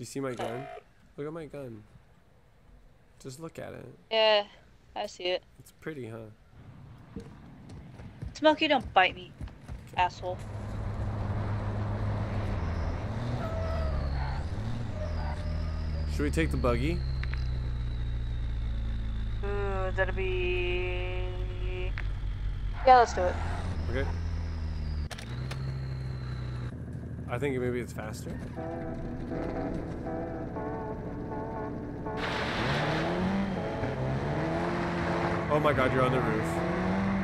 you see my gun? Look at my gun. Just look at it. Yeah, I see it. It's pretty, huh? Smokey, don't bite me, asshole. Should we take the buggy? Ooh, that'll be. Yeah, let's do it. Okay. I think maybe it's faster. Oh my god, you're on the roof.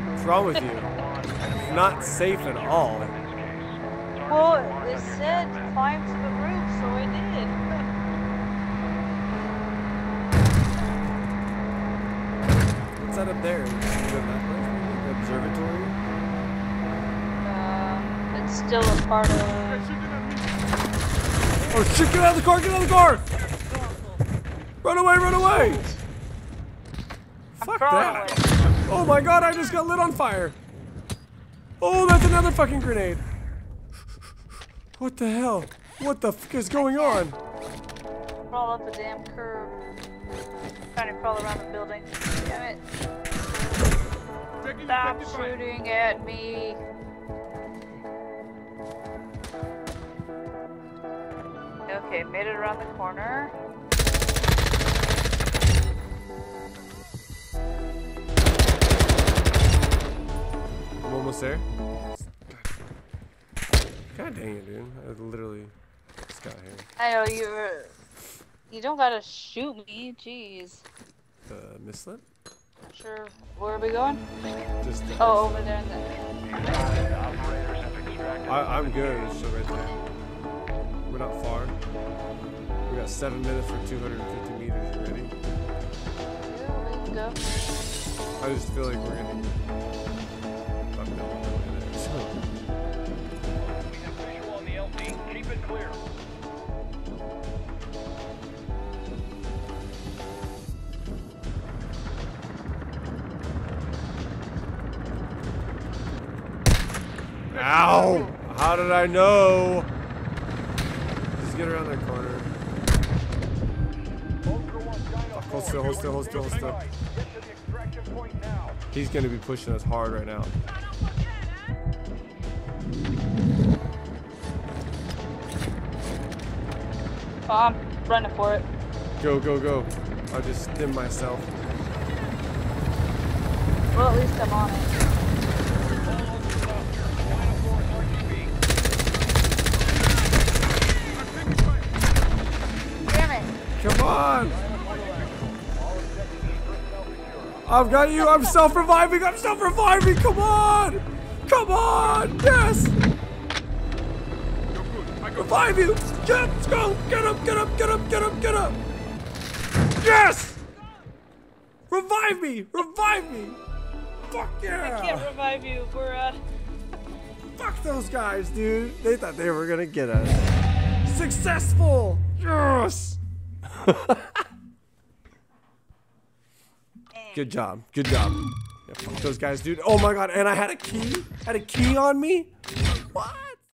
What's wrong with you? It's not safe at all. Well, it said climb to the roof, so I did. What's that up there? Is that that place. The observatory? Uh, it's still a part of. Oh shit, get out of the car, get out of the car! Run away, run away! Fuck crawling that. Oh my god, I just got lit on fire. Oh, that's another fucking grenade. What the hell? What the fuck is going on? Crawl up a damn curb. Trying to crawl around the building. Damn it. Stop shooting at me. Okay, made it around the corner. I'm almost there. God dang it, dude. I literally just got here. I know you were. You don't gotta shoot me, jeez. The mislet? Not sure. Where are we going? Just Oh, over there in the. I, I'm good. It's still right there. We're not far. Got seven minutes for 250 meters. You ready? Yeah, we can go. I just feel like we're gonna. I'm not really there. So. We have visual on the. Keep it clear. Ow! How did I know? Just get around that corner. Hold still, hold still, hold still, hold still. Get to the extraction point now. He's gonna be pushing us hard right now. Oh, I'm running for it. Go, go, go. I'll just stim myself. Well, at least I'm on it. All Ultra I've got you. I'm self-reviving. I'm self-reviving. Come on! Come on! Yes! Revive you! Get up! Let's go! Get up! Get up! Get up! Get up! Get up! Yes! Revive me! Revive me! Fuck yeah. I can't revive you. We're uh. Fuck those guys, dude. They thought they were gonna get us. Successful! Yes! Good job. Good job. Yeah, fuck those guys, dude. Oh my god, and I had a key? Had a key on me? What?